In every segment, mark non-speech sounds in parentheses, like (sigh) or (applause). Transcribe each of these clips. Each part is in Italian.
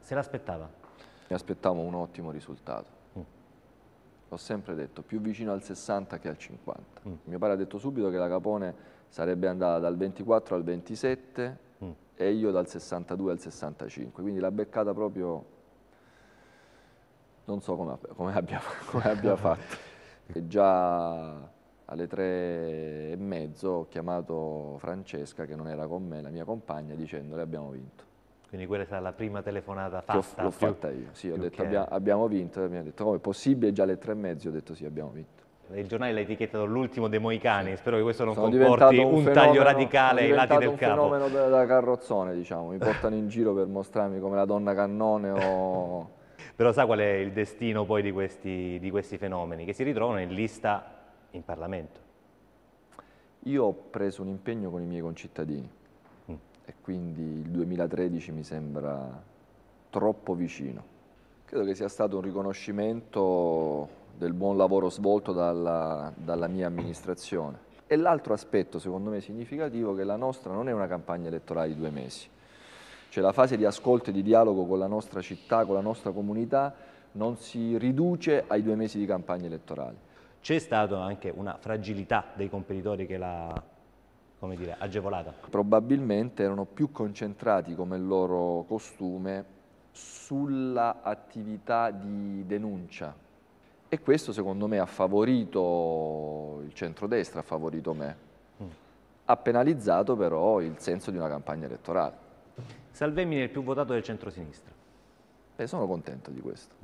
Se l'aspettava? Mi aspettavo un ottimo risultato. Mm. L'ho sempre detto, più vicino al 60 che al 50. Mm. Mio padre ha detto subito che la Capone sarebbe andata dal 24 al 27 mm. e io dal 62 al 65, quindi l'ha beccata proprio, non so come, come, abbia, (laughs) come abbia fatto. (laughs) E già alle tre e mezzo ho chiamato Francesca, che non era con me, la mia compagna, dicendole abbiamo vinto. Quindi quella stata la prima telefonata fatta? L'ho fatta io, sì, ho detto abbia, abbiamo vinto, mi ha detto come è possibile, già alle tre e mezzo, ho detto sì, abbiamo vinto. Il giornale l'ha etichettato l'ultimo dei Moicani, spero che questo non sono comporti un, un fenomeno, taglio radicale ai lati del capo. È un fenomeno da, da carrozzone, diciamo, mi portano in giro per mostrarmi come la donna cannone o... (laughs) Però sa qual è il destino poi di questi, di questi fenomeni? Che si ritrovano in lista in Parlamento. Io ho preso un impegno con i miei concittadini. E quindi il 2013 mi sembra troppo vicino. Credo che sia stato un riconoscimento del buon lavoro svolto dalla, dalla mia amministrazione. E l'altro aspetto, secondo me, significativo, è che la nostra non è una campagna elettorale di due mesi. Cioè la fase di ascolto e di dialogo con la nostra città, con la nostra comunità, non si riduce ai due mesi di campagna elettorale c'è stata anche una fragilità dei competitori che l'ha come dire, agevolata? Probabilmente erano più concentrati come loro costume sulla attività di denuncia e questo secondo me ha favorito il centrodestra, ha favorito me. Mm. Ha penalizzato però il senso di una campagna elettorale. Salvemini è il più votato del centrosinistra. Beh, sono contento di questo.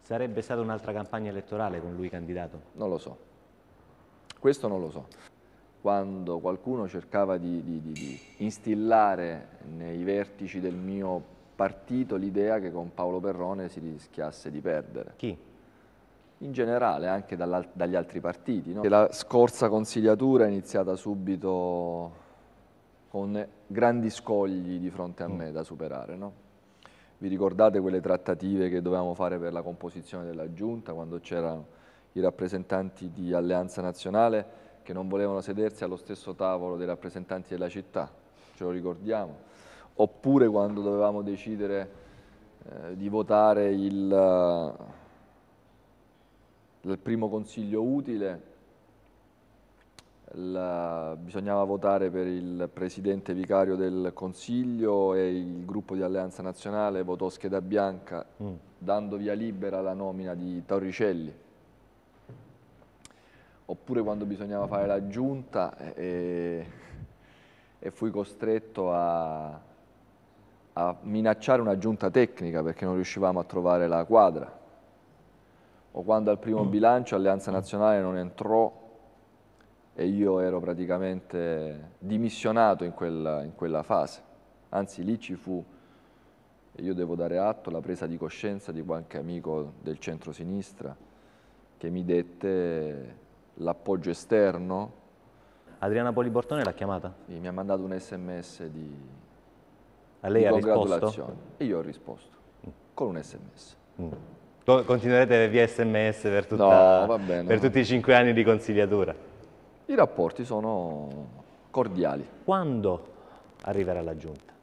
Sarebbe stata un'altra campagna elettorale con lui candidato? Non lo so. Questo non lo so. Quando qualcuno cercava di, di, di instillare nei vertici del mio partito l'idea che con Paolo Perrone si rischiasse di perdere. Chi? In generale, anche dagli altri partiti. No? La scorsa consigliatura è iniziata subito con grandi scogli di fronte a mm. me da superare. No? Vi ricordate quelle trattative che dovevamo fare per la composizione della giunta, quando c'erano i rappresentanti di Alleanza Nazionale che non volevano sedersi allo stesso tavolo dei rappresentanti della città, ce lo ricordiamo? Oppure quando dovevamo decidere eh, di votare il, il primo consiglio utile la, bisognava votare per il presidente vicario del Consiglio e il gruppo di Alleanza Nazionale votò scheda bianca mm. dando via libera alla nomina di Torricelli. Oppure quando bisognava fare la giunta e, e fui costretto a, a minacciare una giunta tecnica perché non riuscivamo a trovare la quadra. O quando al primo mm. bilancio Alleanza Nazionale non entrò e io ero praticamente dimissionato in quella, in quella fase. Anzi lì ci fu, e io devo dare atto, la presa di coscienza di qualche amico del centro-sinistra che mi dette l'appoggio esterno. Adriana Polibortone l'ha chiamata? Sì, mi ha mandato un sms di, A lei di ha congratulazioni risposto? e io ho risposto mm. con un sms. Mm. Continuerete via sms per, tutta, no, bene, per tutti i cinque anni di consigliatura? I rapporti sono cordiali. Quando arriverà la Giunta?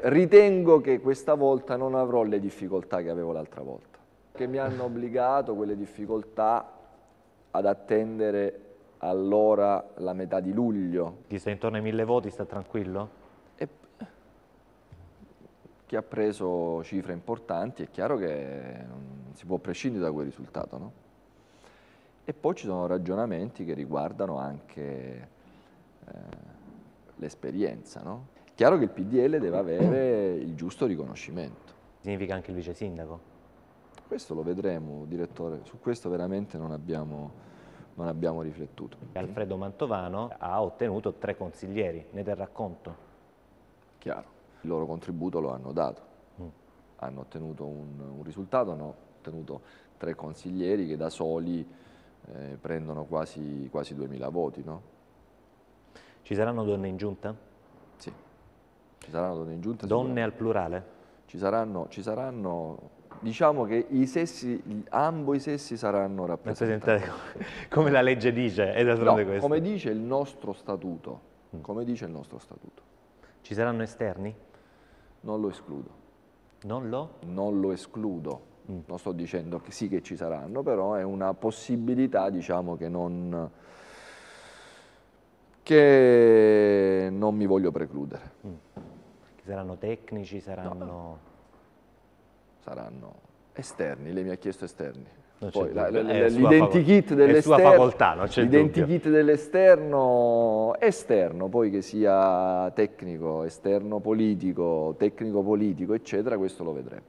Ritengo che questa volta non avrò le difficoltà che avevo l'altra volta, che mi hanno obbligato quelle difficoltà ad attendere allora la metà di luglio. Chi sta intorno ai mille voti sta tranquillo? E chi ha preso cifre importanti è chiaro che non si può prescindere da quel risultato, no? E poi ci sono ragionamenti che riguardano anche eh, l'esperienza. No? Chiaro che il PDL deve avere il giusto riconoscimento. Significa anche il vice sindaco? Questo lo vedremo, direttore. Su questo veramente non abbiamo, non abbiamo riflettuto. Alfredo Mantovano ha ottenuto tre consiglieri, ne terrà conto? Chiaro, il loro contributo lo hanno dato. Mm. Hanno ottenuto un, un risultato, hanno ottenuto tre consiglieri che da soli eh, prendono quasi, quasi 2000 voti. No? Ci saranno donne in giunta? Sì, ci saranno donne in giunta. Donne al plurale? Ci saranno, ci saranno diciamo che i sessi, ambo i sessi saranno rappresentati. come la legge dice, è no, come dice il nostro statuto, mm. come dice il nostro statuto. Ci saranno esterni? Non lo escludo. Non lo? Non lo escludo. Mm. Non sto dicendo che sì che ci saranno, però è una possibilità, diciamo, che non, che non mi voglio precludere. Mm. Saranno tecnici, saranno... No, saranno esterni, lei mi ha chiesto esterni. L'identikit dell'esterno dell'esterno esterno, poi che sia tecnico, esterno politico, tecnico politico, eccetera, questo lo vedremo.